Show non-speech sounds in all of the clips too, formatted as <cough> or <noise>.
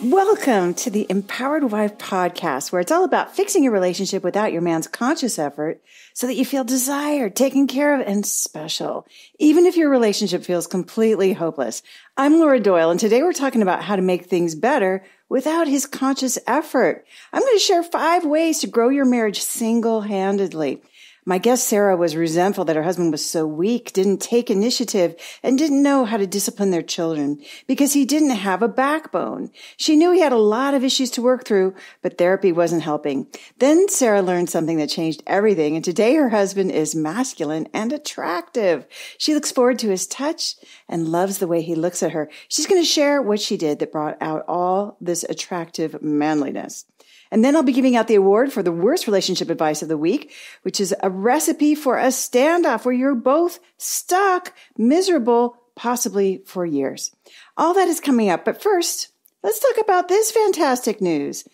Welcome to the Empowered Wife podcast, where it's all about fixing your relationship without your man's conscious effort so that you feel desired, taken care of, and special, even if your relationship feels completely hopeless. I'm Laura Doyle, and today we're talking about how to make things better without his conscious effort. I'm going to share five ways to grow your marriage single handedly. My guest Sarah was resentful that her husband was so weak, didn't take initiative, and didn't know how to discipline their children because he didn't have a backbone. She knew he had a lot of issues to work through, but therapy wasn't helping. Then Sarah learned something that changed everything, and today her husband is masculine and attractive. She looks forward to his touch and loves the way he looks at her. She's going to share what she did that brought out all this attractive manliness. And then I'll be giving out the award for the worst relationship advice of the week, which is a recipe for a standoff where you're both stuck, miserable, possibly for years. All that is coming up. But first, let's talk about this fantastic news.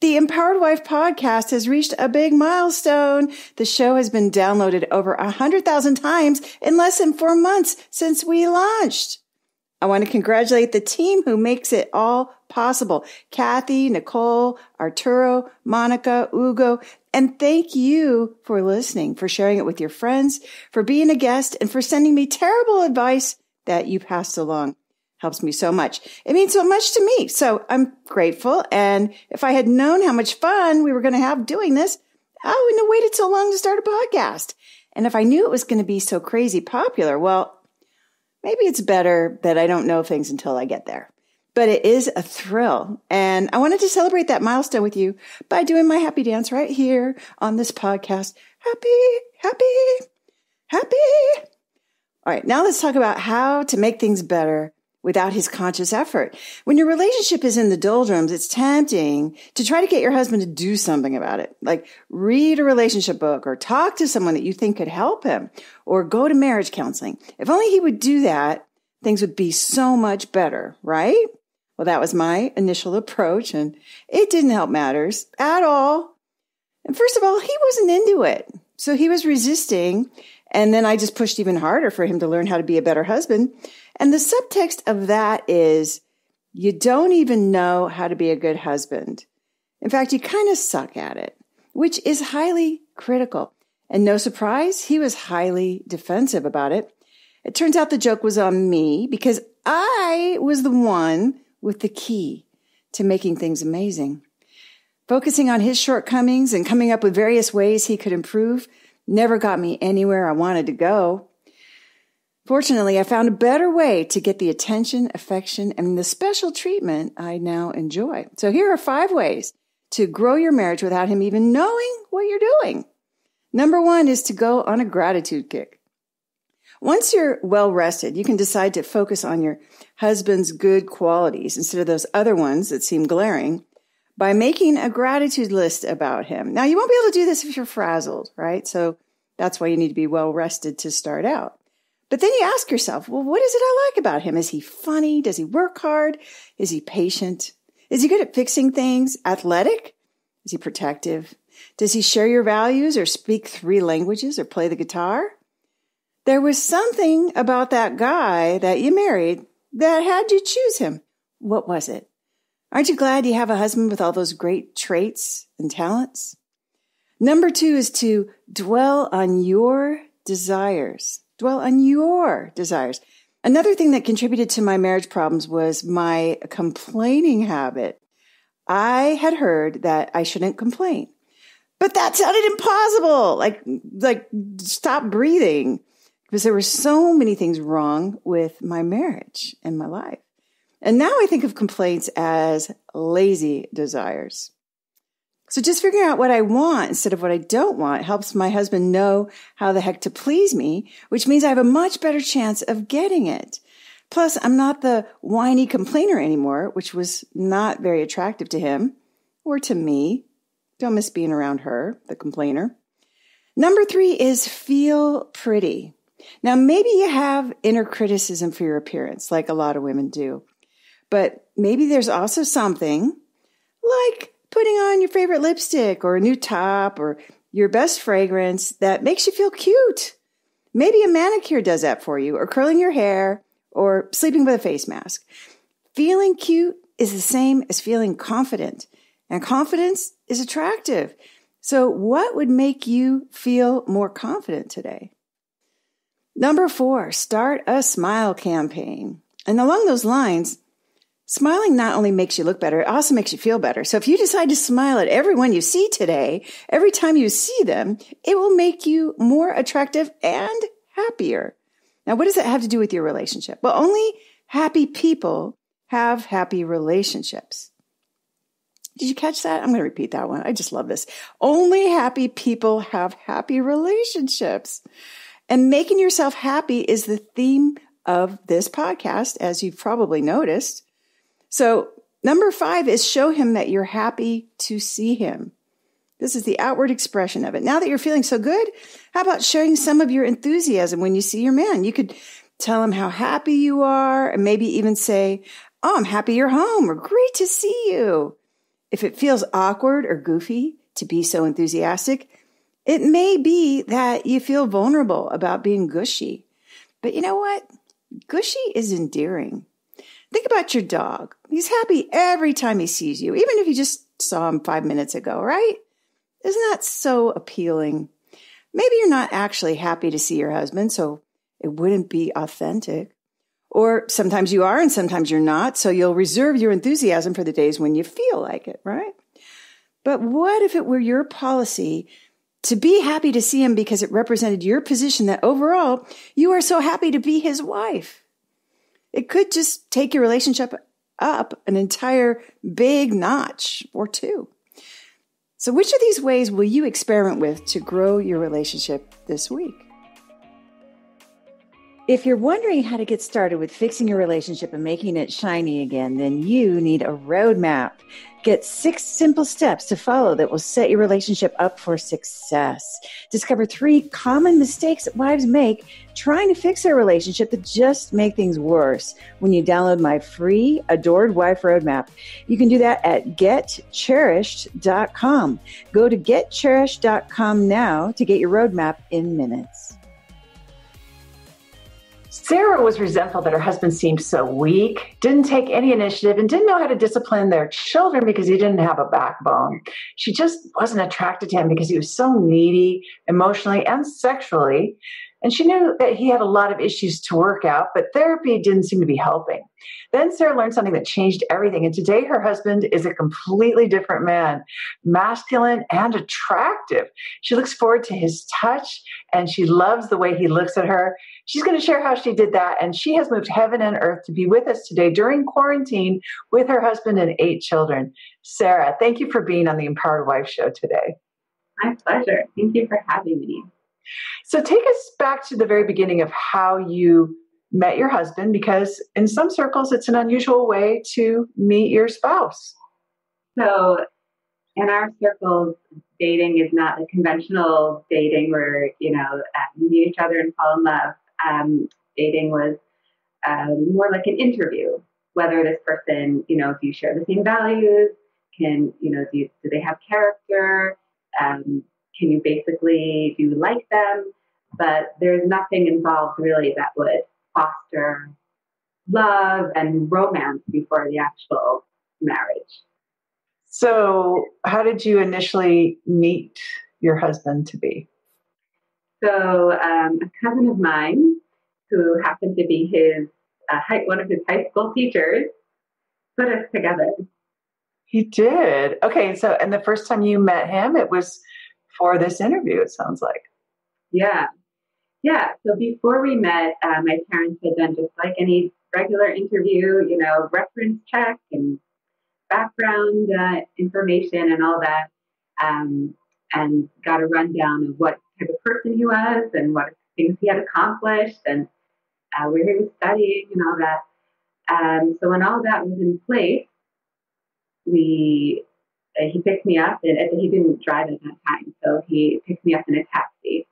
The Empowered Wife podcast has reached a big milestone. The show has been downloaded over a hundred thousand times in less than four months since we launched. I want to congratulate the team who makes it all possible. Kathy, Nicole, Arturo, Monica, Ugo, and thank you for listening, for sharing it with your friends, for being a guest, and for sending me terrible advice that you passed along. Helps me so much. It means so much to me. So I'm grateful. And if I had known how much fun we were going to have doing this, I wouldn't have waited so long to start a podcast. And if I knew it was going to be so crazy popular, well, maybe it's better that I don't know things until I get there. But it is a thrill. And I wanted to celebrate that milestone with you by doing my happy dance right here on this podcast. Happy, happy, happy. All right. Now let's talk about how to make things better without his conscious effort. When your relationship is in the doldrums, it's tempting to try to get your husband to do something about it. Like read a relationship book or talk to someone that you think could help him or go to marriage counseling. If only he would do that, things would be so much better, right? Well, that was my initial approach and it didn't help matters at all. And first of all, he wasn't into it. So he was resisting. And then I just pushed even harder for him to learn how to be a better husband. And the subtext of that is you don't even know how to be a good husband. In fact, you kind of suck at it, which is highly critical. And no surprise, he was highly defensive about it. It turns out the joke was on me because I was the one with the key to making things amazing. Focusing on his shortcomings and coming up with various ways he could improve never got me anywhere I wanted to go. Fortunately, I found a better way to get the attention, affection, and the special treatment I now enjoy. So here are five ways to grow your marriage without him even knowing what you're doing. Number one is to go on a gratitude kick. Once you're well rested, you can decide to focus on your husband's good qualities instead of those other ones that seem glaring by making a gratitude list about him. Now, you won't be able to do this if you're frazzled, right? So that's why you need to be well rested to start out. But then you ask yourself, well, what is it I like about him? Is he funny? Does he work hard? Is he patient? Is he good at fixing things? Athletic? Is he protective? Does he share your values or speak three languages or play the guitar? There was something about that guy that you married that had you choose him. What was it? Aren't you glad you have a husband with all those great traits and talents? Number two is to dwell on your desires. Dwell on your desires. Another thing that contributed to my marriage problems was my complaining habit. I had heard that I shouldn't complain, but that sounded impossible. Like, like stop breathing because there were so many things wrong with my marriage and my life. And now I think of complaints as lazy desires. So just figuring out what I want instead of what I don't want helps my husband know how the heck to please me, which means I have a much better chance of getting it. Plus, I'm not the whiny complainer anymore, which was not very attractive to him or to me. Don't miss being around her, the complainer. Number three is feel pretty. Now, maybe you have inner criticism for your appearance, like a lot of women do, but maybe there's also something like putting on your favorite lipstick or a new top or your best fragrance that makes you feel cute. Maybe a manicure does that for you or curling your hair or sleeping with a face mask. Feeling cute is the same as feeling confident, and confidence is attractive. So, what would make you feel more confident today? Number four, start a smile campaign. And along those lines, smiling not only makes you look better, it also makes you feel better. So if you decide to smile at everyone you see today, every time you see them, it will make you more attractive and happier. Now, what does that have to do with your relationship? Well, only happy people have happy relationships. Did you catch that? I'm going to repeat that one. I just love this. Only happy people have happy relationships. And making yourself happy is the theme of this podcast, as you've probably noticed. So number five is show him that you're happy to see him. This is the outward expression of it. Now that you're feeling so good, how about showing some of your enthusiasm when you see your man? You could tell him how happy you are and maybe even say, Oh, I'm happy you're home or great to see you. If it feels awkward or goofy to be so enthusiastic, it may be that you feel vulnerable about being gushy. But you know what? Gushy is endearing. Think about your dog. He's happy every time he sees you, even if you just saw him five minutes ago, right? Isn't that so appealing? Maybe you're not actually happy to see your husband, so it wouldn't be authentic. Or sometimes you are and sometimes you're not, so you'll reserve your enthusiasm for the days when you feel like it, right? But what if it were your policy to be happy to see him because it represented your position that overall you are so happy to be his wife? It could just take your relationship up an entire big notch or two. So, which of these ways will you experiment with to grow your relationship this week? If you're wondering how to get started with fixing your relationship and making it shiny again, then you need a roadmap. Get six simple steps to follow that will set your relationship up for success. Discover three common mistakes that wives make trying to fix their relationship that just make things worse when you download my free Adored Wife Roadmap. You can do that at getcherished.com. Go to getcherished.com now to get your roadmap in minutes. Sarah was resentful that her husband seemed so weak, didn't take any initiative, and didn't know how to discipline their children because he didn't have a backbone. She just wasn't attracted to him because he was so needy emotionally and sexually. And she knew that he had a lot of issues to work out, but therapy didn't seem to be helping. Then Sarah learned something that changed everything. And today her husband is a completely different man, masculine and attractive. She looks forward to his touch and she loves the way he looks at her. She's going to share how she did that. And she has moved heaven and earth to be with us today during quarantine with her husband and eight children. Sarah, thank you for being on the Empowered Wife Show today. My pleasure. Thank you for having me. So take us back to the very beginning of how you met your husband, because in some circles it's an unusual way to meet your spouse. So in our circles, dating is not a conventional dating where you know uh, you meet each other and fall in love. Um, dating was um, more like an interview. Whether this person, you know, do you share the same values? Can you know, do, do they have character? Um, can you basically do like them? But there's nothing involved really that would foster love and romance before the actual marriage. So, how did you initially meet your husband to be? So, um, a cousin of mine who happened to be his uh, high, one of his high school teachers put us together. He did. Okay, so and the first time you met him, it was for this interview, it sounds like. Yeah. Yeah. So before we met, uh, my parents had done just like any regular interview, you know, reference check and background uh, information and all that, um, and got a rundown of what type of person he was and what things he had accomplished and uh, where he was studying and all that. Um, so when all that was in place, we he picked me up, and he didn't drive at that time, so he picked me up in a taxi.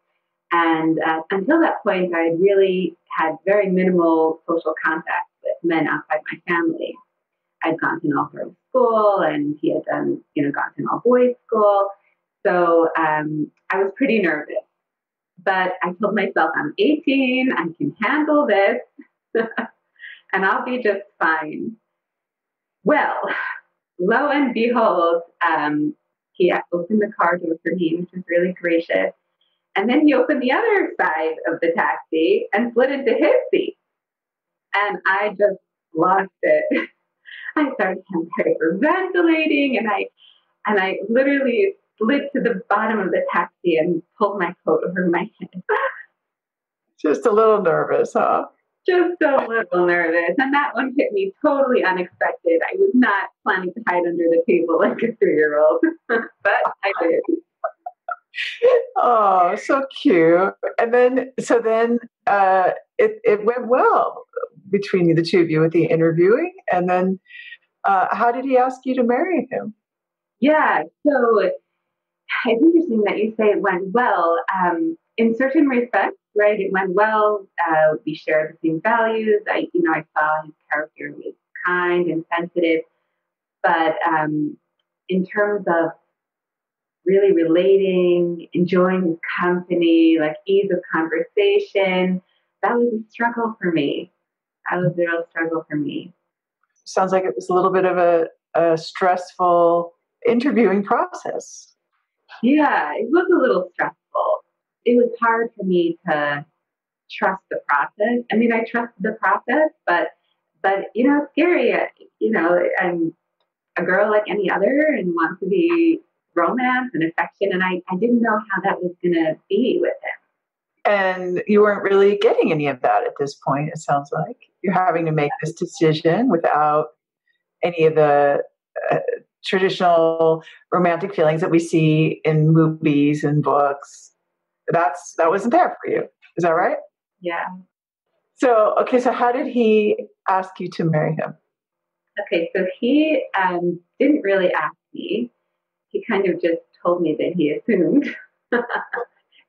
And uh, until that point, I had really had very minimal social contact with men outside my family. I'd gone to an all-girls school, and he had done, you know, gone to an all-boys school. So um, I was pretty nervous. But I told myself, I'm 18, I can handle this, <laughs> and I'll be just fine. Well, lo and behold, um, he opened the car door for me, which was really gracious. And then he opened the other side of the taxi and slid into his seat. And I just lost it. <laughs> I started hyperventilating and I and I literally slid to the bottom of the taxi and pulled my coat over my head. <laughs> Just a little nervous, huh? Just a little nervous. And that one hit me totally unexpected. I was not planning to hide under the table like a three year old, <laughs> but I did. oh, so cute. And then, so then uh, it, it went well between the two of you with the interviewing. And then, uh, how did he ask you to marry him? Yeah, so it's interesting that you say it went well. Um, in certain respects, right, it went well. Uh, we shared the same values. I, you know, I saw his character was kind and sensitive, but um, in terms of really relating, enjoying his company, like ease of conversation, that was a struggle for me. That was a real struggle for me. Sounds like it was a little bit of a, a stressful interviewing process. Yeah, it was a little stressful. It was hard for me to trust the process. I mean, I trusted the process, but but you know, it's scary. You know, I'm a girl like any other and want to be romance and affection, and I, I didn't know how that was going to be with him. And you weren't really getting any of that at this point. It sounds like you're having to make this decision without any of the uh, traditional romantic feelings that we see in movies and books. That's that wasn't there for you. Is that right? Yeah. So okay, so how did he ask you to marry him? Okay, so he um, didn't really ask me. He kind of just told me that he assumed. <laughs>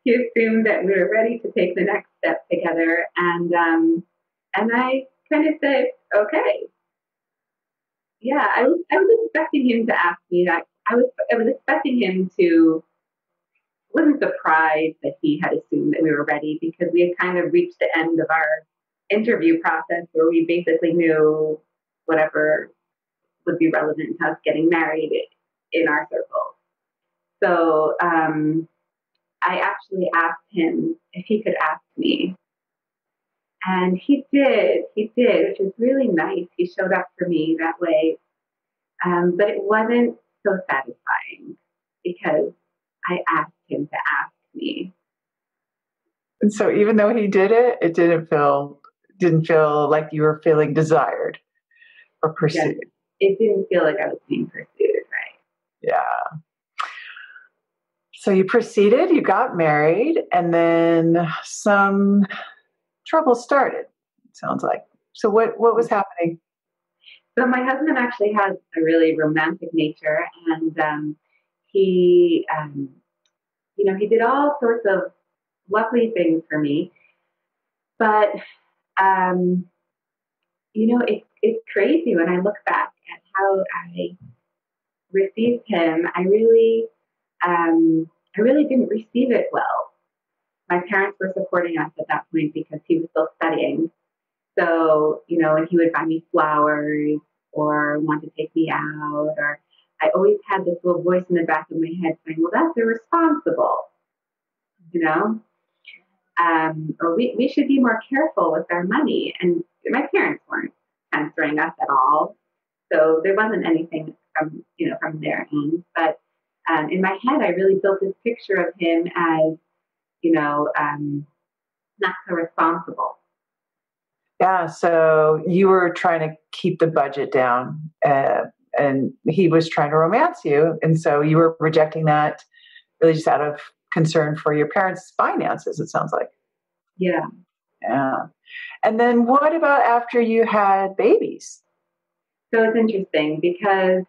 he assumed that we were ready to take the next step together, and um, and I kind of said, okay, yeah, I was I was expecting him to ask me that. I was I was expecting him to wasn't surprised that he had assumed that we were ready because we had kind of reached the end of our interview process where we basically knew whatever would be relevant to us getting married in our circles. So um, I actually asked him if he could ask me and he did, he did, which was really nice. He showed up for me that way. Um, but it wasn't so satisfying because I asked him to ask me. And so even though he did it, it didn't feel didn't feel like you were feeling desired or pursued. Yeah, it didn't feel like I was being pursued, right? Yeah. So you proceeded, you got married, and then some trouble started. Sounds like. So what what was happening? So my husband actually has a really romantic nature, and um, he, um, you know, he did all sorts of lovely things for me. But, um, you know, it, it's crazy when I look back at how I received him. I really, um, I really didn't receive it well my parents were supporting us at that point because he was still studying. So, you know, and he would buy me flowers or want to take me out, or I always had this little voice in the back of my head saying, well, that's irresponsible, you know? Um, or we, we should be more careful with our money. And my parents weren't answering us at all. So there wasn't anything from, you know, from their end. But um, in my head, I really built this picture of him as you know, um, not so responsible. Yeah, so you were trying to keep the budget down, uh, and he was trying to romance you, and so you were rejecting that really just out of concern for your parents' finances. It sounds like. Yeah. Yeah. And then what about after you had babies? So it's interesting because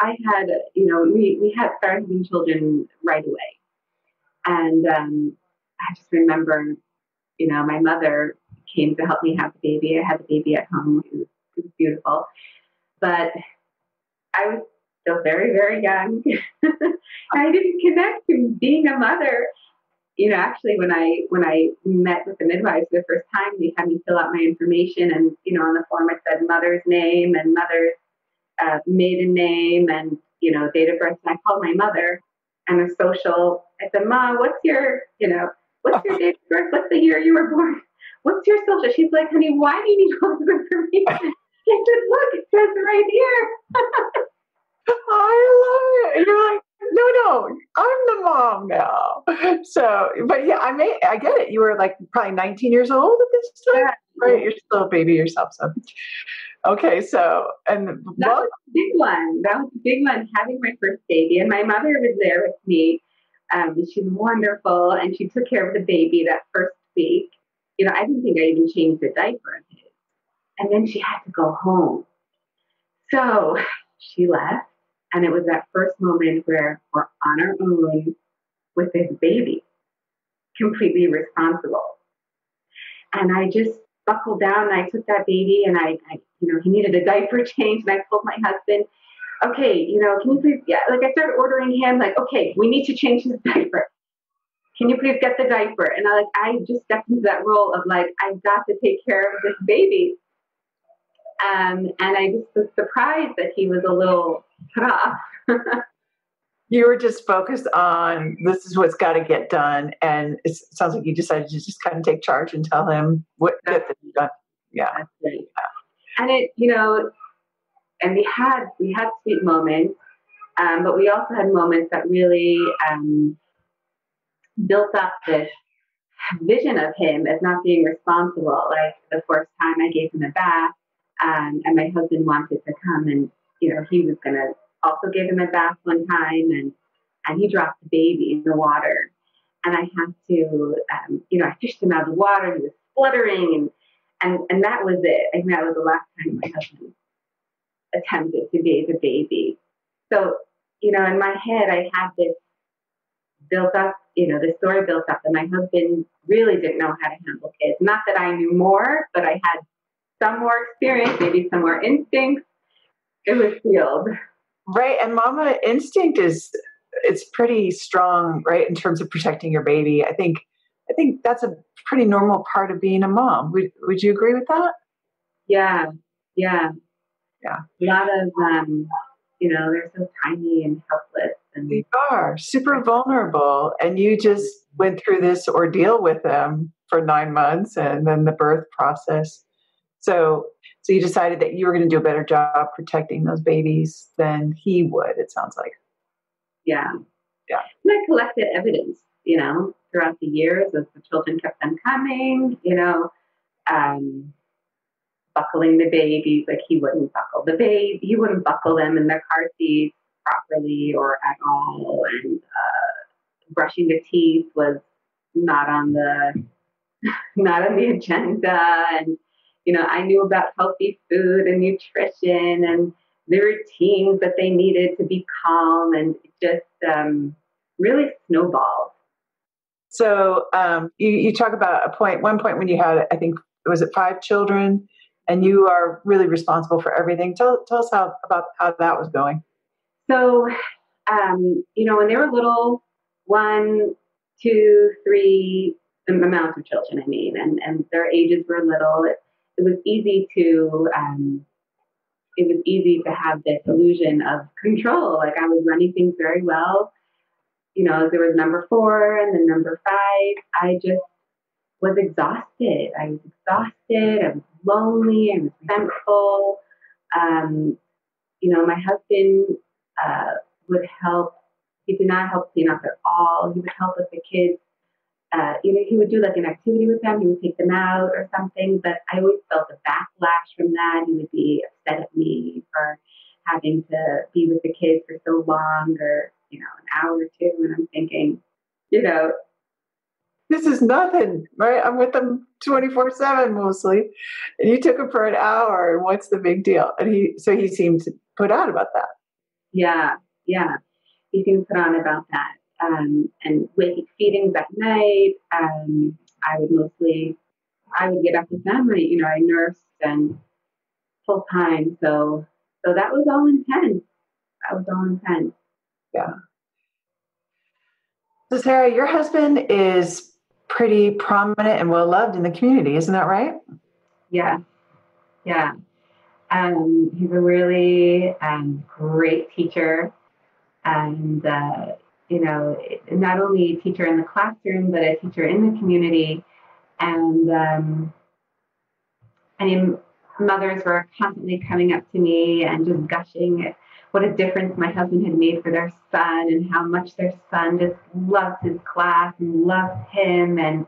I had, you know, we, we had started having children right away. And um, I just remember, you know, my mother came to help me have the baby. I had the baby at home. It was, it was beautiful. But I was still very, very young. <laughs> I didn't connect to being a mother. You know, actually, when I when I met with the midwives the first time, they had me fill out my information, and you know, on the form I said mother's name and mother's uh, maiden name and you know date of birth. And I called my mother and a social. I said, "Ma, what's your you know what's your date of birth? What's the year you were born? What's your social?" She's like, "Honey, why do you need all this information?" I said, "Look, it says right here." <laughs> I love it. You're like, no, no, I'm the mom now. So, but yeah, I may, I get it. You were like probably 19 years old at this time, yeah. right? You're still a baby yourself. So, okay, so and that well, was a big one. That was a big one. Having my first baby, and my mother was there with me. Um, she's wonderful, and she took care of the baby that first week. You know, I didn't think I even changed the diaper and then she had to go home. So she left and it was that first moment where we're on our own with this baby, completely responsible. And I just buckled down and I took that baby and I, I, you know, he needed a diaper <laughs> change. And I told my husband, okay, you know, can you please, yeah, like I started ordering him, like, okay, we need to change his <laughs> diaper. Can you please get the diaper? And I like, I just stepped into that role of like, I've got to take care of this baby. Um, and I just was surprised that he was a little put off. <laughs> you were just focused on this is what's got to get done, and it sounds like you decided to just kind of take charge and tell him what get this done. Yeah, right. and it, you know, and we had we had sweet moments, um, but we also had moments that really um, built up this vision of him as not being responsible. Like the first time I gave him a bath, um, and my husband wanted to come and, you know, he was going to also give him a bath one time and, and he dropped the baby in the water. And I had to, um, you know, I fished him out of the water. He was spluttering and, and, and that was it. I think that was the last time my husband attempted to bathe a baby. So, you know, in my head, I had this built up, you know, the story built up that my husband really didn't know how to handle kids. Not that I knew more, but I had some more experience, maybe some more instincts. It was healed. Right. And mama instinct is it's pretty strong, right, in terms of protecting your baby. I think I think that's a pretty normal part of being a mom. Would would you agree with that? Yeah. Yeah. Yeah. A lot of um, you know, they're so tiny and helpless and they are super vulnerable and you just went through this ordeal with them for nine months and then the birth process so, so you decided that you were going to do a better job protecting those babies than he would. It sounds like. Yeah. Yeah. And I collected evidence, you know, throughout the years as the children kept on coming, you know, um, buckling the babies, like he wouldn't buckle the baby, he wouldn't buckle them in their car seats properly or at all. And uh, brushing the teeth was not on the <laughs> not on the agenda. And you know, I knew about healthy food and nutrition and the routines that they needed to be calm and just um, really snowballed. So um, you, you talk about a point, one point when you had, I think, was it five children, and you are really responsible for everything. Tell, tell us how about how that was going. So, um, you know, when they were little, one, two, three, the amount of children, I mean, and, and their ages were little. It, it was easy to um, it was easy to have this illusion of control. Like I was running things very well. You know, there was number four and then number five. I just was exhausted. I was exhausted. I was lonely. I was resentful. Um, you know, my husband uh, would help. He did not help clean up at all. He would help with the kids uh, you know, he would do like an activity with them, he would take them out or something, but I always felt a backlash from that. He would be upset at me for having to be with the kids for so long or, you know, an hour or two. And I'm thinking, you know, this is nothing, right? I'm with them 24 7 mostly. And you took him for an hour, and what's the big deal? And he, so he seemed to put out about that. Yeah, yeah. He seemed put on about that um, and waking feedings at night. Um, I would mostly, I would get up with them. you know, I nursed and full time. So, so that was all intense. That was all intense. Yeah. So, Sarah, your husband is pretty prominent and well loved in the community, isn't that right? Yeah. Yeah. Um, he's a really um, great teacher, and uh, you know, not only a teacher in the classroom, but a teacher in the community. And um, I mean, mothers were constantly coming up to me and just gushing at what a difference my husband had made for their son and how much their son just loves his class and loves him. And,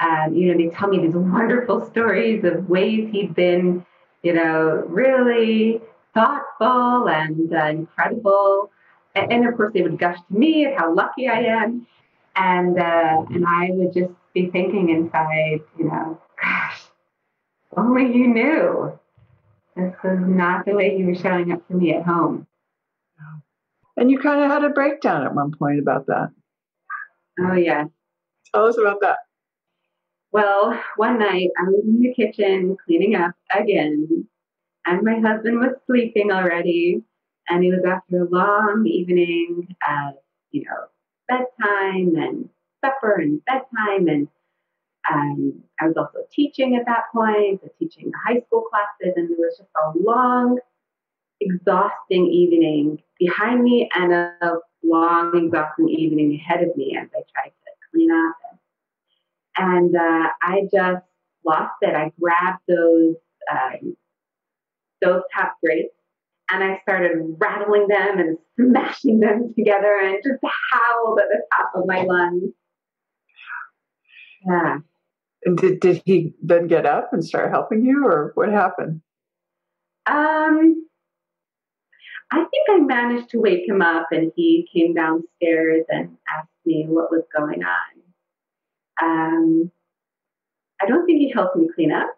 um, you know, they tell me these <laughs> wonderful stories of ways he'd been, you know, really thoughtful and uh, incredible. And, of course, they would gush to me at how lucky I am. And, uh, and I would just be thinking inside, you know, gosh, only you knew. This was not the way he was showing up for me at home. And you kind of had a breakdown at one point about that. Oh, yeah. Tell us about that. Well, one night I was in the kitchen cleaning up again, and my husband was sleeping already. And it was after a long evening of, you know, bedtime and supper and bedtime. And um, I was also teaching at that point, teaching the high school classes, and there was just a long, exhausting evening behind me and a long, exhausting evening ahead of me as I tried to clean up. And uh, I just lost it. I grabbed those um, those top grapes and I started rattling them and smashing them together and just howled at the top of my lungs. Yeah. And did, did he then get up and start helping you or what happened? Um, I think I managed to wake him up and he came downstairs and asked me what was going on. Um, I don't think he helped me clean up,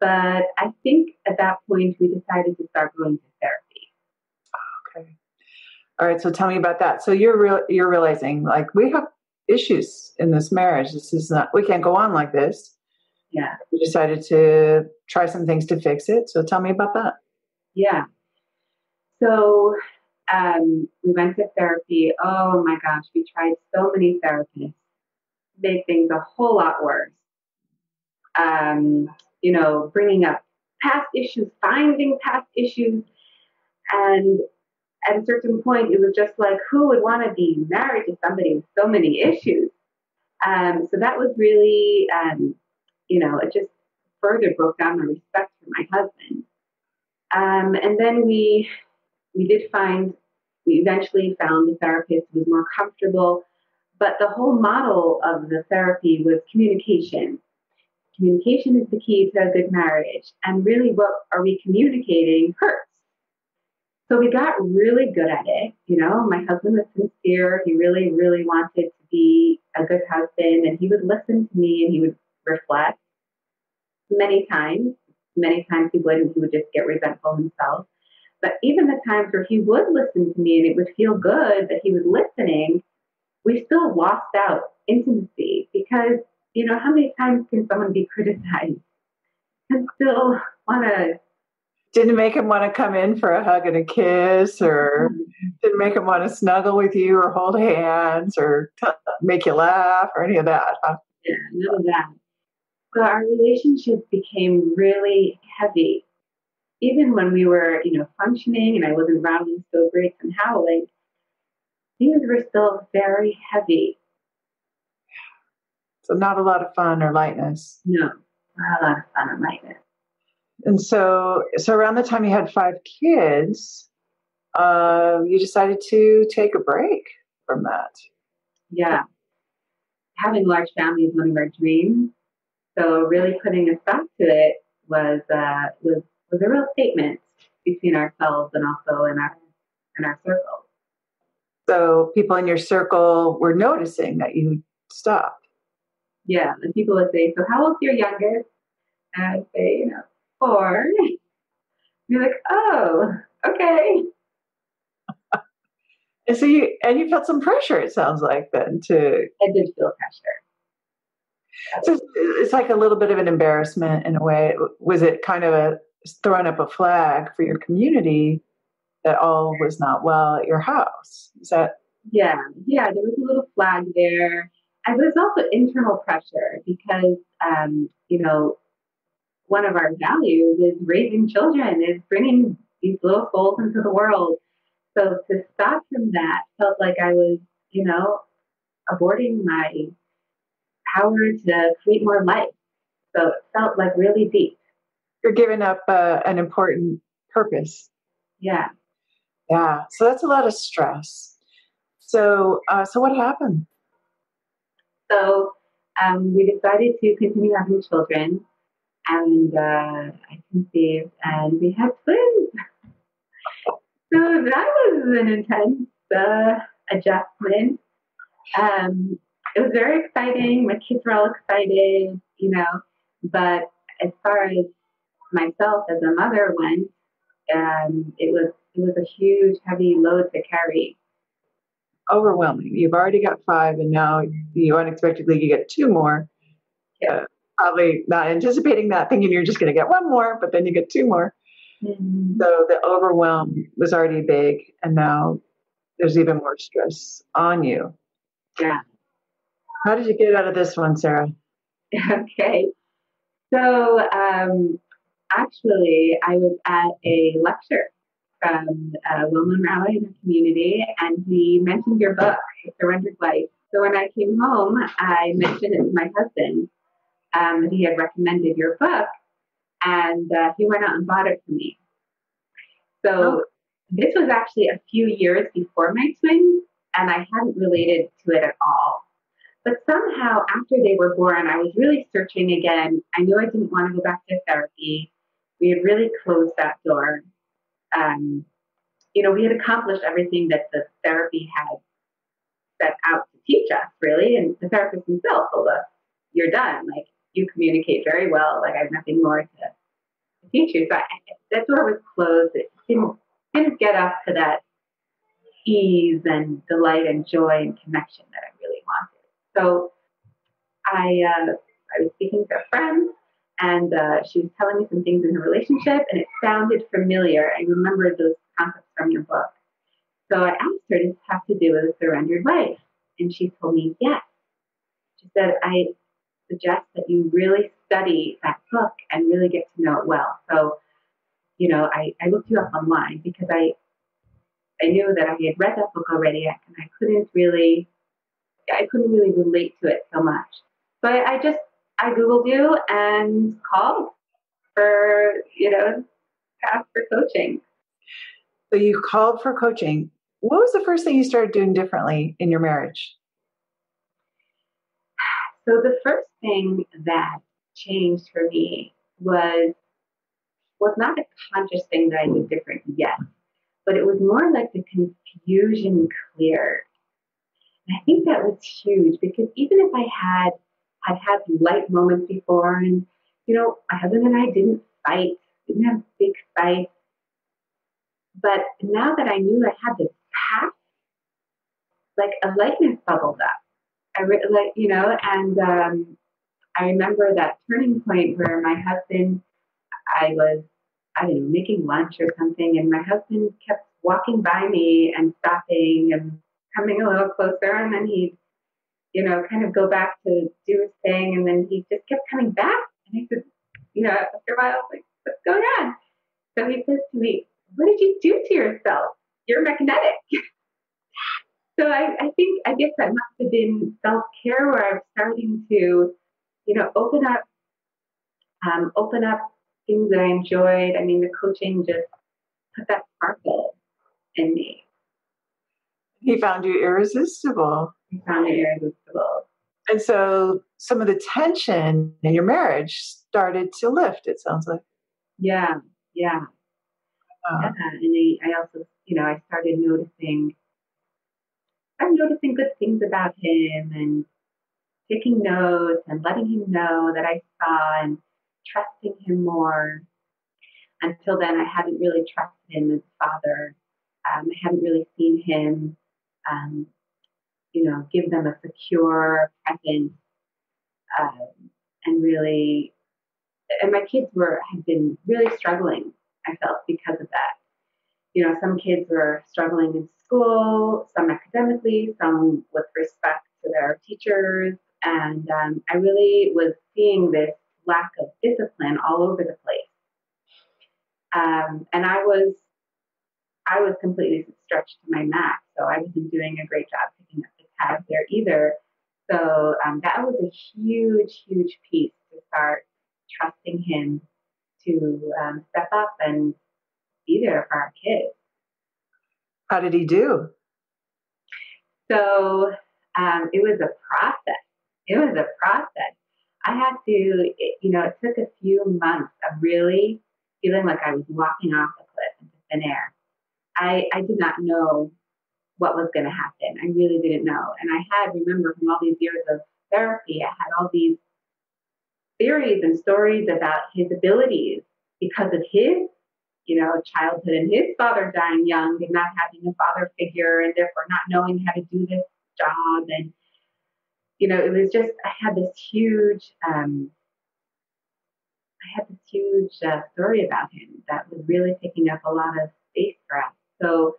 but I think at that point we decided to start going to therapy. Okay. All right. So tell me about that. So you're real, you're realizing like we have issues in this marriage. This is not, we can't go on like this. Yeah. We decided to try some things to fix it. So tell me about that. Yeah. So um, we went to therapy. Oh my gosh, we tried so many therapists, made things a whole lot worse. Um, you know, bringing up past issues, finding past issues. And at a certain point, it was just like, who would want to be married to somebody with so many issues? Um, so that was really, um, you know, it just further broke down my respect for my husband. Um, and then we we did find we eventually found a therapist who was more comfortable. But the whole model of the therapy was communication. Communication is the key to a good marriage, and really, what are we communicating hurts. So we got really good at it. You know, my husband was sincere. He really, really wanted to be a good husband, and he would listen to me and he would reflect many times. Many times he wouldn't. He would just get resentful himself. But even the times where he would listen to me and it would feel good that he was listening, we still lost out intimacy because, you know, how many times can someone be criticized and still want to didn't make him want to come in for a hug and a kiss or mm-hmm. didn't make him want to snuggle with you or hold hands or t- make you laugh or any of that huh? yeah none of that so our relationship became really heavy even when we were you know functioning and i wasn't rattling so great and howling things were still very heavy so not a lot of fun or lightness no not a lot of fun or lightness and so, so around the time you had five kids, um, you decided to take a break from that. Yeah, having a large family is one of our dreams. So, really putting a stop to it was uh, was was a real statement between ourselves and also in our in our circle. So, people in your circle were noticing that you stopped. Yeah, and people would say, "So, how old's your youngest?" And I'd say, "You know, for. You're <laughs> like, oh, okay. <laughs> and so you and you felt some pressure. It sounds like then to. I did feel pressure. So it's like a little bit of an embarrassment in a way. Was it kind of a throwing up a flag for your community that all was not well at your house? Is that? Yeah, yeah. There was a little flag there, and there was also internal pressure because, um, you know, one of our values is raising children, is bringing these little souls into the world. So to stop from that felt like I was, you know, aborting my power to create more life. So it felt like really deep. You're giving up uh, an important purpose. Yeah. Yeah. So that's a lot of stress. So, uh, so what happened? So um, we decided to continue having children, and uh, I conceived, and we had twins. so that was an intense uh, adjustment. Um, it was very exciting. My kids were all excited, you know. But as far as myself as a mother went, um, it was it was a huge, heavy load to carry. Overwhelming. You've already got five, and now you unexpectedly you get two more. Yeah. Uh, probably not anticipating that, thinking you're just going to get one more, but then you get two more. Mm-hmm. So the overwhelm was already big, and now there's even more stress on you. Yeah. How did you get out of this one, Sarah? <laughs> Okay. So, um, actually, I was at a lecture from a well-known rabbi in the community, and he mentioned your book, Surrendered Wife. So when I came home, I mentioned it to my husband. Um, he had recommended your book, and uh, he went out and bought it for me. So oh. this was actually a few years before my twins, and I hadn't related to it at all. But somehow, after they were born, I was really searching again. I knew I didn't want to go back to therapy. We had really closed that door. Um, you know, we had accomplished everything that the therapy had set out to teach us, really. And the therapist himself told us, "You're done. Like you communicate very well. Like I have nothing more to, teach you." So I, that door was closed. It didn't didn't get us to that ease and delight and joy and connection that I really wanted. So I, uh, I was speaking to a friend and uh, she was telling me some things in her relationship and it sounded familiar. I remembered those concepts from your book. So I asked her, does this have to do with a Surrendered Wife? And she told me, yes. She said, I suggest that you really study that book and really get to know it well. So, you know, I, I looked you up online because I I knew that I had read that book already and I couldn't really I couldn't really relate to it so much. I, I just I googled you and called for you know ask for coaching. So you called for coaching. What was the first thing you started doing differently in your marriage? So the first thing that changed for me was was not a conscious thing that I did different yet, but it was more like the confusion cleared. I think that was huge because even if I had had had light moments before, and you know, my husband and I didn't fight, didn't have big fights, but now that I knew I had this path, like a lightness bubbled up. I re- like you know, and um, I remember that turning point where my husband, I was, I don't know, making lunch or something, and my husband kept walking by me and stopping and coming a little closer, and then he'd, you know, kind of go back to do his thing, and then he just kept coming back. And I said, you know, after a while, I was like, what's going on? So he says to me, what did you do to yourself? You're magnetic. <laughs> so I, I think, I guess that must have been self care where I was starting to, you know, open up, um, open up things that I enjoyed. I mean, the coaching just put that sparkle in me. He found you irresistible. He found me irresistible. And so some of the tension in your marriage started to lift, it sounds like. Yeah, yeah. Uh, yeah. And I, I also, you know, I started noticing, I'm noticing good things about him and taking notes and letting him know that I saw and trusting him more. Until then, I hadn't really trusted him as father. Um, I hadn't really seen him um, you know, give them a secure presence, um, and really, and my kids were had been really struggling. I felt because of that. You know, some kids were struggling in school, some academically, some with respect to their teachers, and um, I really was seeing this lack of discipline all over the place. Um, and I was I was completely stretched to my max, so I wasn't doing a great job picking up the tab there either. So um, that was a huge, huge piece to start trusting him to um, step up and be there for our kids. How did he do? So um, it was a process. It was a process. I had to, you know, it took a few months of really feeling like I was walking off the cliff into thin air. I, I did not know what was going to happen. I really didn't know. And I had, remember, from all these years of therapy, I had all these theories and stories about his abilities because of his, you know, childhood and his father dying young and not having a father figure and therefore not knowing how to do this job. And, you know, it was just, I had this huge, um, I had this huge uh, story about him that was really taking up a lot of space for us. So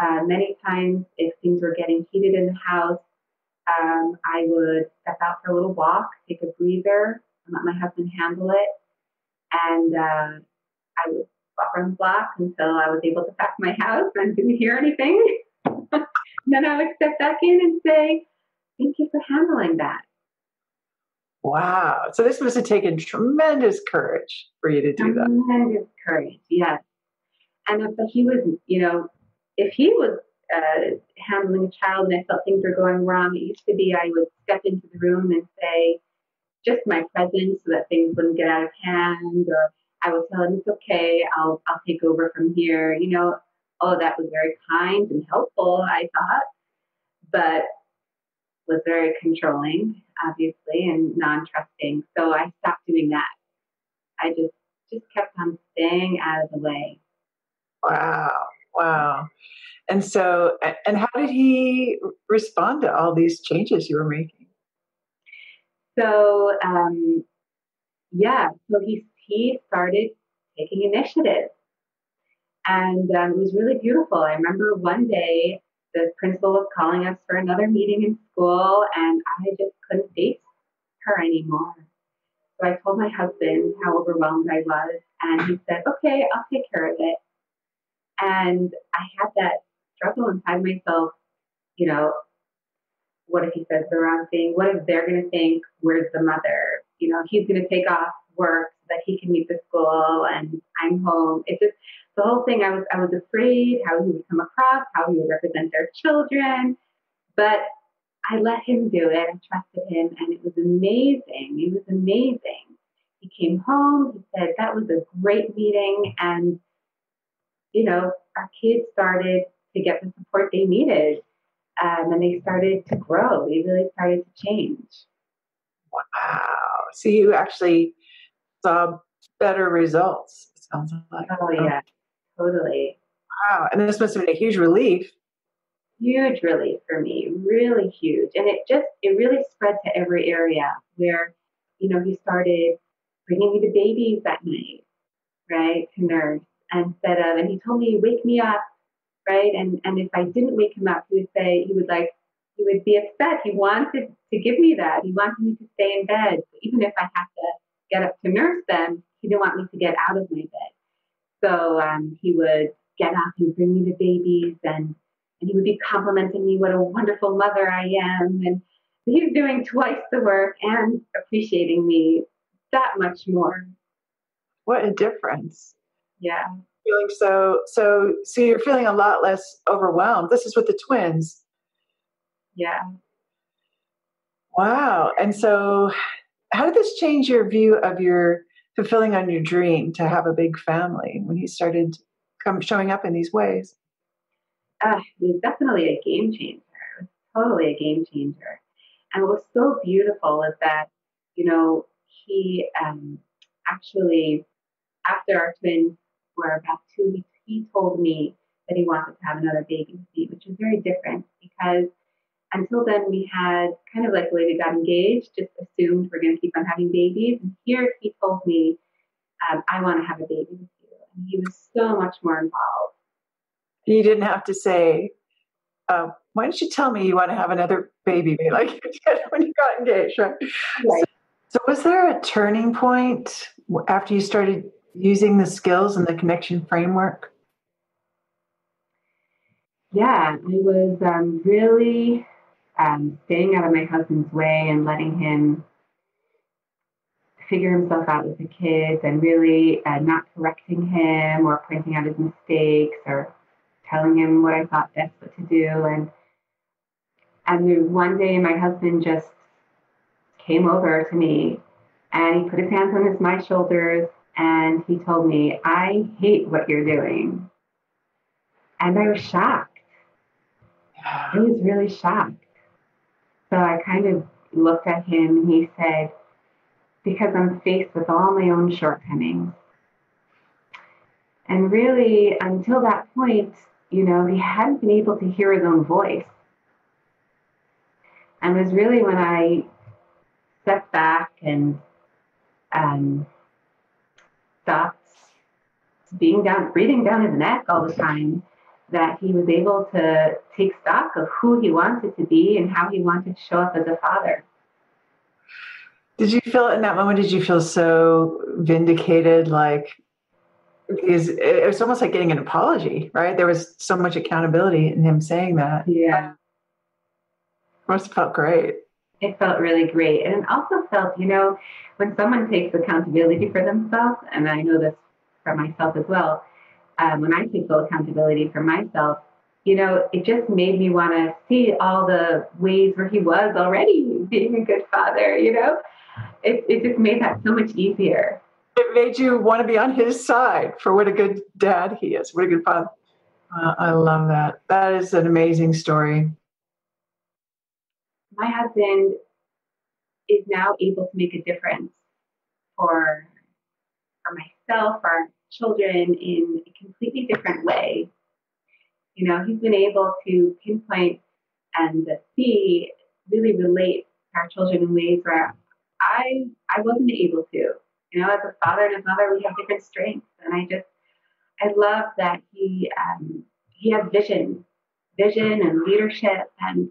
uh, many times, if things were getting heated in the house, um, I would step out for a little walk, take a breather, and let my husband handle it. And uh, I would walk around the block until I was able to pack my house and didn't hear anything. <laughs> then I would step back in and say, Thank you for handling that. Wow. So this must have taken tremendous courage for you to do that. Tremendous courage, yes. And if he was, you know, if he was uh, handling a child and I felt things were going wrong, it used to be I would step into the room and say, just my presence so that things wouldn't get out of hand, or I would tell him it's okay, I'll I'll take over from here. You know, all of that was very kind and helpful, I thought, but was very controlling, obviously, and non-trusting. So I stopped doing that. I just just kept on staying out of the way. Wow. Wow. And so, and how did he respond to all these changes you were making? So, um, yeah, so he, he started taking initiative. And um, it was really beautiful. I remember one day the principal was calling us for another meeting in school, and I just couldn't face her anymore. So I told my husband how overwhelmed I was, and he said, Okay, I'll take care of it. And I had that struggle inside myself, you know, what if he says the wrong thing? What if they're going to think, where's the mother? You know, he's going to take off work so that he can meet the school and I'm home. It just, the whole thing, I was, I was afraid how he would come across, how he would represent their children. But I let him do it. I trusted him and it was amazing. It was amazing. He came home. He said, that was a great meeting. And you know, our kids started to get the support they needed um, and they started to grow. They really started to change. Wow. So you actually saw better results, it sounds like. Oh, yeah, totally. Wow. And this must have been a huge relief. Huge relief for me, really huge. And it just, it really spread to every area where, you know, he started bringing me the babies that night, right, to nurse instead of, and he told me, wake me up, right? And, and if I didn't wake him up, he would say, he would like, he would be upset. He wanted to give me that. He wanted me to stay in bed. Even if I had to get up to nurse them, he didn't want me to get out of my bed. So um, he would get up and bring me the babies and, and he would be complimenting me what a wonderful mother I am. And he's doing twice the work and appreciating me that much more. What a difference yeah. Feeling so so so you're feeling a lot less overwhelmed. This is with the twins. Yeah. Wow. And so how did this change your view of your fulfilling on your dream to have a big family when he started come showing up in these ways? Uh, it was definitely a game changer. It was totally a game changer. And what was so beautiful is that you know he um, actually after our twins were about two weeks, he told me that he wanted to have another baby with me, which is very different because until then we had kind of like the way we got engaged, just assumed we're going to keep on having babies. And here he told me, um, I want to have a baby with you. And he was so much more involved. You didn't have to say, uh, why don't you tell me you want to have another baby <laughs> like you did when you got engaged, right? right. So, was there a turning point after you started using the skills and the connection framework? Yeah, I was um, really um, staying out of my husband's way and letting him figure himself out with the kids and really uh, not correcting him or pointing out his mistakes or telling him what I thought best what to do. And and then one day my husband just came over to me and he put his hands on his my shoulders and he told me, I hate what you're doing. And I was shocked. I was really shocked. So I kind of looked at him and he said, Because I'm faced with all my own shortcomings. And really, until that point, you know, he hadn't been able to hear his own voice. And it was really when I stepped back and um, stopped being down, breathing down his neck all the time, that he was able to take stock of who he wanted to be and how he wanted to show up as a father. Did you feel in that moment? Did you feel so vindicated? Like, is it was almost like getting an apology, right? There was so much accountability in him saying that. Yeah, must have felt great. It felt really great, and it also felt, you know, when someone takes accountability for themselves, and I know this for myself as well. Um, when I take full accountability for myself, you know, it just made me want to see all the ways where he was already <laughs> being a good father, you know? It, it just made that so much easier. It made you want to be on his side for what a good dad he is, what a good father. Uh, I love that. That is an amazing story. My husband is now able to make a difference for for myself, for our children in a completely different way. You know, he's been able to pinpoint and see, really relate to our children in ways where I I wasn't able to. You know, as a father and a mother, we have different strengths, and I just I love that he um, he has vision, vision and leadership, and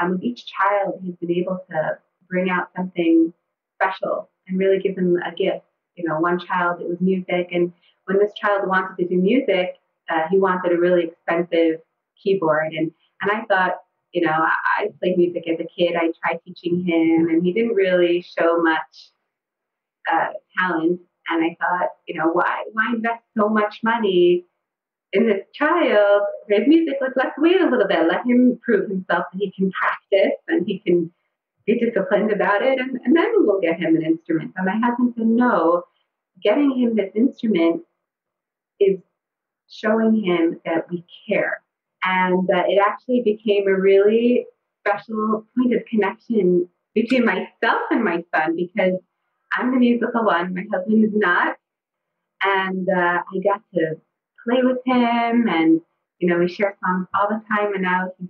um, with each child, he's been able to bring out something special and really give them a gift. You know, one child it was music, and when this child wanted to do music, uh, he wanted a really expensive keyboard, and and I thought, you know, I, played music as a kid. I tried teaching him, and he didn't really show much uh, talent. And I thought, you know, why why invest so much money in this child? His music, let's let's wait a little bit. Let him prove himself that he can practice and he can be disciplined about it, and, and then we'll get him an instrument. And my husband said, no, getting him this instrument is showing him that we care. And that it actually became a really special point of connection between myself and my son because I'm the musical one, my husband is not. And uh, I got to play with him, and you know, we share songs all the time. And now he's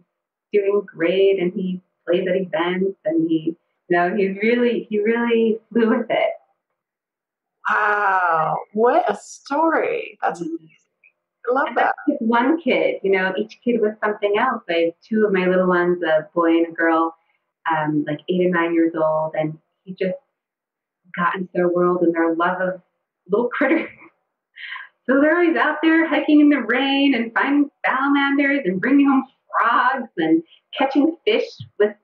doing great, and he plays at events, and he, you know, he really, he really flew with it. Wow, what a story! That's mm-hmm. amazing. I love and that. Just one kid, you know. Each kid was something else. I have two of my little ones, a boy and a girl, um, like eight and nine years old, and he just got into their world and their love of little <laughs> critters. So always out there hiking in the rain and finding salamanders and bringing home frogs and catching fish with,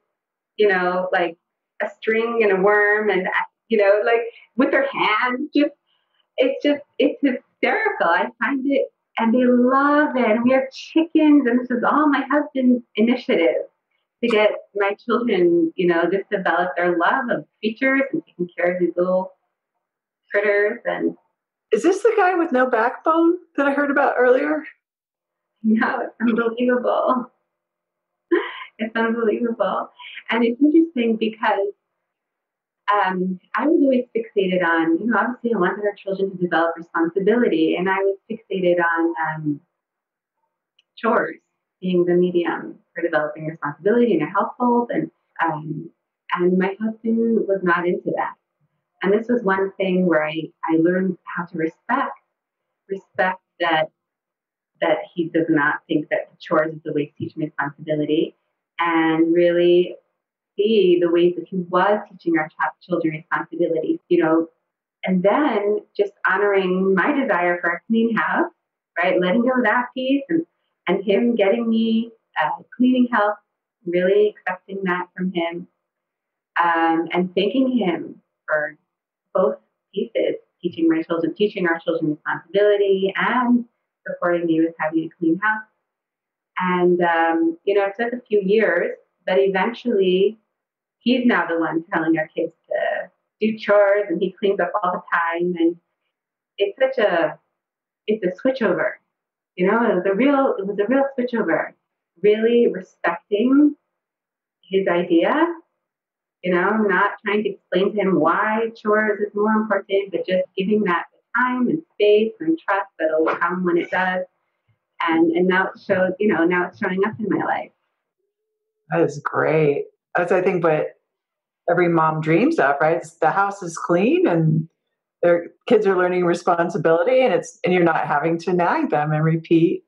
you know, like a string and a worm and, you know, like with their hands. Just, it's just, it's hysterical. I find it, and they love it. And we have chickens, and this is all my husband's initiative to get my children, you know, just develop their love of creatures and taking care of these little critters. And is this the guy with no backbone that I heard about earlier? No, it's unbelievable. It's unbelievable. And it's interesting because um, I was always fixated on, you know, obviously I wanted our children to develop responsibility, and I was fixated on um, chores being the medium for developing responsibility in a household, and um, and my husband was not into that. And this was one thing where I, I learned how to respect respect that that he does not think that chores is the way to teach responsibility, and really see the ways that he was teaching our children responsibility, you know, and then just honoring my desire for a clean house, right? Letting go of that piece and, and him getting me uh, cleaning help, really accepting that from him, um, and thanking him for both pieces, teaching my children, teaching our children responsibility and supporting me with having a clean house. And, um, you know, it took a few years, but eventually he's now the one telling our kids to do chores and he cleans up all the time. And it's such a, it's a switchover. You know, it was a real, it was a real switchover. Really respecting his idea, you know, not trying to explain to him why chores is more important, but just giving that the time and space and trust that it'll come when it does. And and now it shows, you know, now it's showing up in my life. That is great. That's I think what every mom dreams of, right? It's the house is clean and their kids are learning responsibility and it's and you're not having to nag them and repeat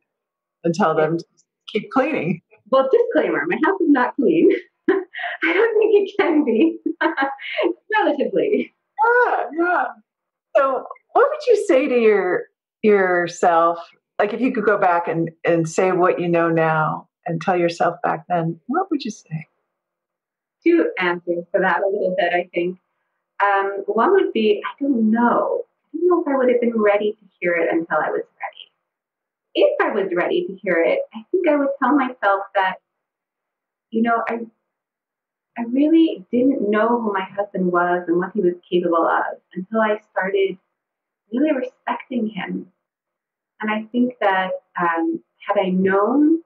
and tell them to keep cleaning. Well, disclaimer, my house is not clean. <laughs> <laughs> I don't think it can be. <laughs> Relatively. Yeah, yeah. So what would you say to your yourself? Like if you could go back and, and say what you know now and tell yourself back then, what would you say? Two answers for that a little bit, I think. Um, one would be, I don't know. I don't know if I would have been ready to hear it until I was ready. If I was ready to hear it, I think I would tell myself that, you know, I I really didn't know who my husband was and what he was capable of until I started really respecting him. And I think that um, had I known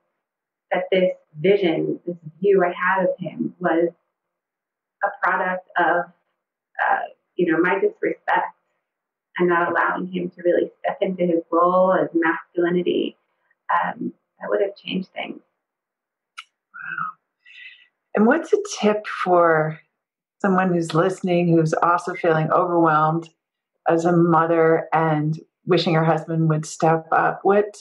that this vision, this view I had of him was a product of, uh, you know, my disrespect and not allowing him to really step into his role as masculinity, um, that would have changed things. Wow. And what's a tip for someone who's listening, who's also feeling overwhelmed as a mother and wishing her husband would step up? What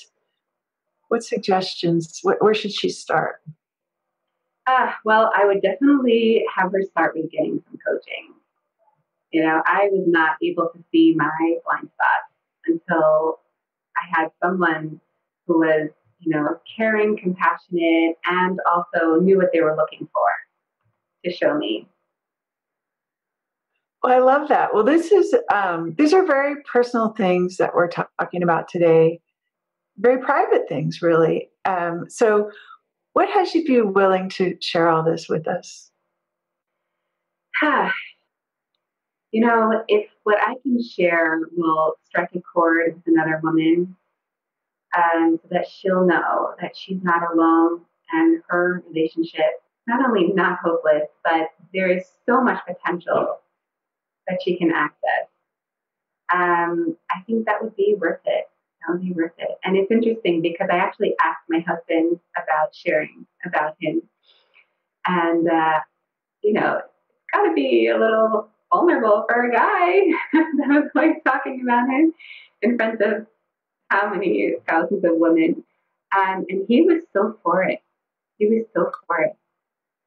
what suggestions? What, where should she start? Uh, well, I would definitely have her start with getting some coaching. You know, I was not able to see my blind spots until I had someone who was you know, caring, compassionate, and also knew what they were looking for to show me. Well, I love that. Well, this is um, these are very personal things that we're talking about today, very private things, really. Um, so, what has you be willing to share all this with us? <sighs> you know, if what I can share will strike a chord with another woman, um, so that she'll know that she's not alone and her relationship not only not hopeless, but there is so much potential that she can access. Um, I think that would be worth it. That would be worth it. And it's interesting because I actually asked my husband about sharing about him. And, uh, you know, it's got to be a little vulnerable for a guy <laughs> that was like talking about him in front of how many thousands of women. Um, and he was so for it. He was so for it.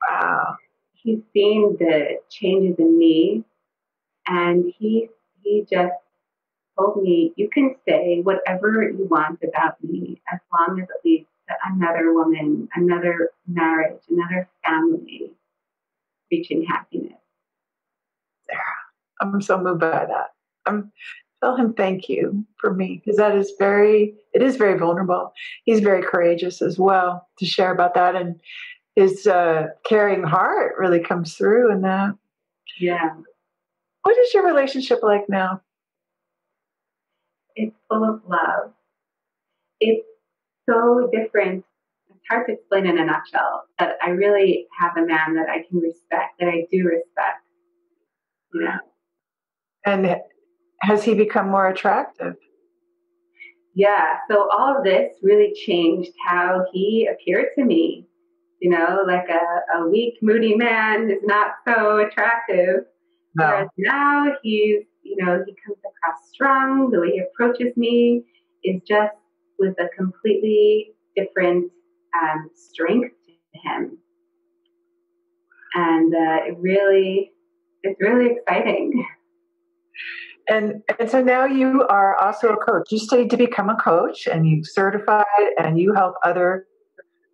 Wow. He's seen the changes in me, and he he just told me, "You can say whatever you want about me, as long as it leads to another woman, another marriage, another family reaching happiness." Yeah, I'm so moved by that. I'm tell him thank you for me because that is very it is very vulnerable. He's very courageous as well to share about that and his uh, caring heart really comes through in that. Yeah. What is your relationship like now? It's full of love. It's so different. It's hard to explain in a nutshell but i really have a man that i can respect that i do respect. Yeah. And has he become more attractive? Yeah, so all of this really changed how he appeared to me. You know, like a, a weak, moody man is not so attractive. No. Whereas now he's, you know, he comes across strong. The way he approaches me is just with a completely different um, strength to him. and uh, it really, it's really exciting. <laughs> And and so now you are also a coach. You studied to become a coach, and you certified, and you help other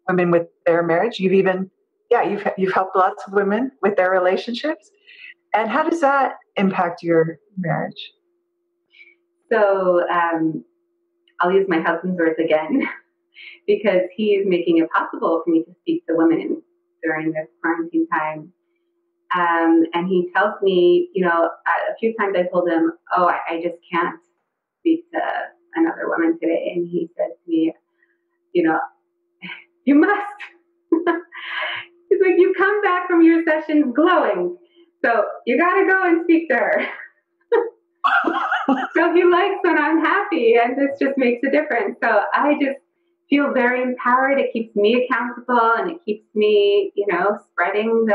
women with their marriage. You've even, yeah, you've you've helped lots of women with their relationships. And how does that impact your marriage? So um, I'll use my husband's words again <laughs> because he is making it possible for me to speak to women during this quarantine time. Um, and he tells me, you know, a few times I told him, oh, I, I just can't speak to another woman today. And he said to me, you know, <laughs> you must. <laughs> He's like, you come back from your sessions glowing. So you got to go and speak to her. <laughs> so he likes when I'm happy, and this just makes a difference. So I just feel very empowered. It keeps me accountable, and it keeps me, you know, spreading the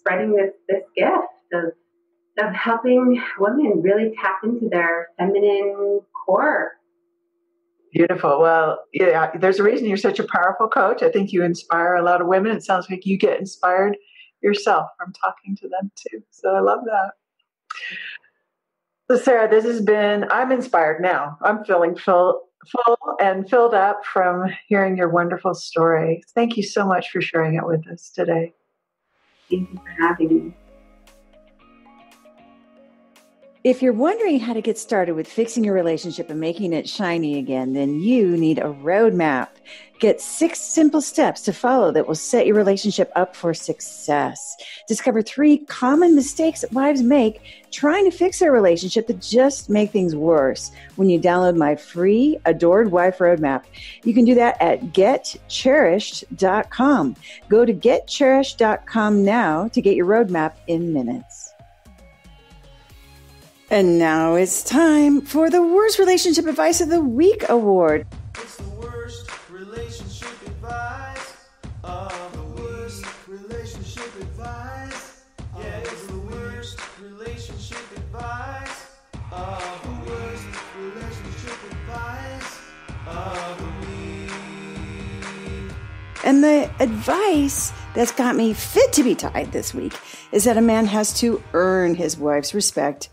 spreading this this gift of of helping women really tap into their feminine core. Beautiful. Well, yeah, there's a reason you're such a powerful coach. I think you inspire a lot of women. It sounds like you get inspired yourself from talking to them too. So I love that. So Sarah, this has been I'm inspired now. I'm feeling full full and filled up from hearing your wonderful story. Thank you so much for sharing it with us today. Thank If you're wondering how to get started with fixing your relationship and making it shiny again, then you need a roadmap. Get six simple steps to follow that will set your relationship up for success. Discover three common mistakes that wives make trying to fix their relationship that just make things worse when you download my free Adored Wife Roadmap. You can do that at getcherished.com. Go to getcherished.com now to get your roadmap in minutes. And now it's time for the Worst Relationship Advice of the Week Award. It's the worst relationship advice of the worst relationship advice. Yeah, it's the worst relationship advice of the worst relationship advice of the week. And the advice that's got me fit to be tied this week is that a man has to earn his wife's respect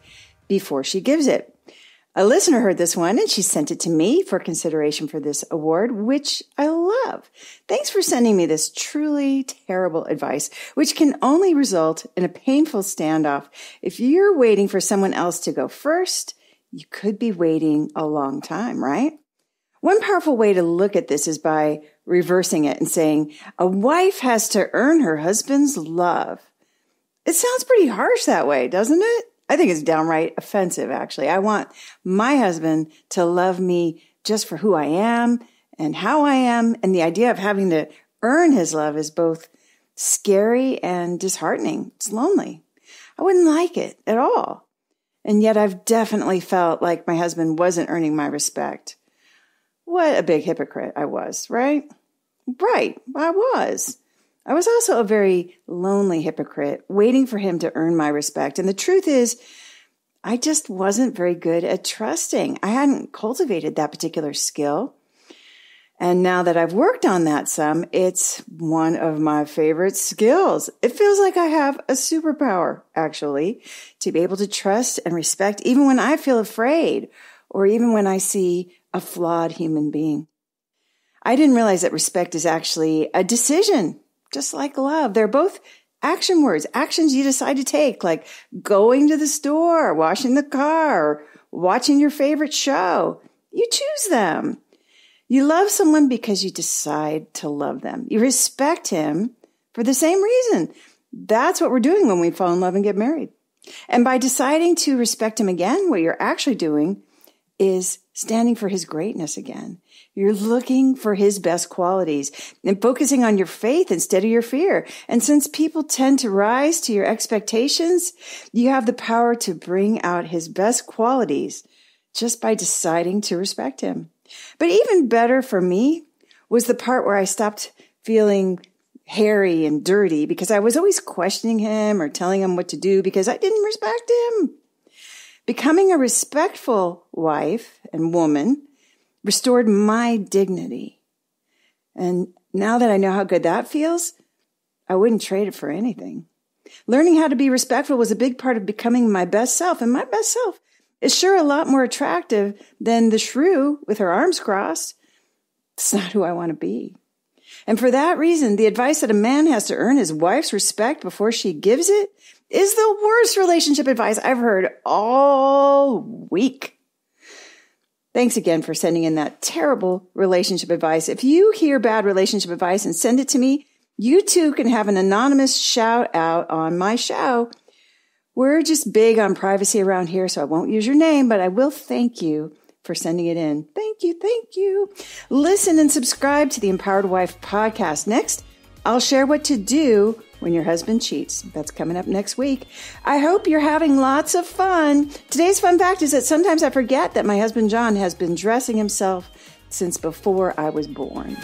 before she gives it. A listener heard this one and she sent it to me for consideration for this award, which I love. Thanks for sending me this truly terrible advice, which can only result in a painful standoff. If you're waiting for someone else to go first, you could be waiting a long time, right? One powerful way to look at this is by reversing it and saying, a wife has to earn her husband's love. It sounds pretty harsh that way, doesn't it? I think it's downright offensive, actually. I want my husband to love me just for who I am and how I am. And the idea of having to earn his love is both scary and disheartening. It's lonely. I wouldn't like it at all. And yet I've definitely felt like my husband wasn't earning my respect. What a big hypocrite I was, right? Right, I was. I was also a very lonely hypocrite, waiting for him to earn my respect. And the truth is, I just wasn't very good at trusting. I hadn't cultivated that particular skill. And now that I've worked on that some, it's one of my favorite skills. It feels like I have a superpower, actually, to be able to trust and respect even when I feel afraid or even when I see a flawed human being. I didn't realize that respect is actually a decision just like love. They're both action words, actions you decide to take, like going to the store, washing the car, watching your favorite show. You choose them. You love someone because you decide to love them. You respect him for the same reason. That's what we're doing when we fall in love and get married. And by deciding to respect him again, what you're actually doing is standing for his greatness again. You're looking for his best qualities and focusing on your faith instead of your fear. And since people tend to rise to your expectations, you have the power to bring out his best qualities just by deciding to respect him. But even better for me was the part where I stopped feeling hairy and dirty because I was always questioning him or telling him what to do because I didn't respect him. Becoming a respectful wife and woman restored my dignity. And now that I know how good that feels, I wouldn't trade it for anything. Learning how to be respectful was a big part of becoming my best self, and my best self is sure a lot more attractive than the shrew with her arms crossed. It's not who I want to be. And for that reason, the advice that a man has to earn his wife's respect before she gives it is the worst relationship advice I've heard all week. Thanks again for sending in that terrible relationship advice. If you hear bad relationship advice and send it to me, you too can have an anonymous shout out on my show. We're just big on privacy around here, so I won't use your name, but I will thank you for sending it in. Thank you. Thank you. Listen and subscribe to the Empowered Wife podcast. Next, I'll share what to do when your husband cheats. That's coming up next week. I hope you're having lots of fun. Today's fun fact is that sometimes I forget that my husband John has been dressing himself since before I was born.